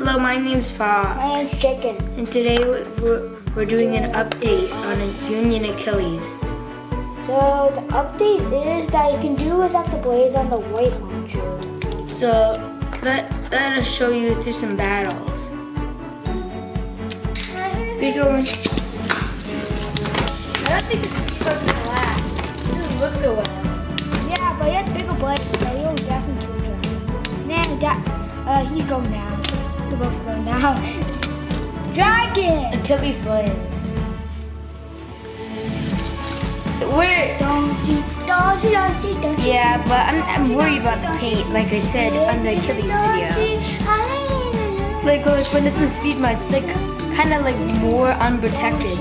Hello, my name's Fox. My name's Chicken. And today we're, we're doing an update on a Union Achilles. So the update is that you can do without the blades on the white launcher. So let, let us show you through some battles. Three, two, one. I don't think this speedboat's gonna last. It doesn't look so well. Yeah, but he has bigger blades, so he'll definitely kill Dragon. Nah, uh, he's going down. They're both going down. Dragon! Achilles wins. We're, yeah, but I'm, I'm worried about the paint, like I said on the Achilles video. Like, like when it's in speed mode, it's like kind of like more unprotected.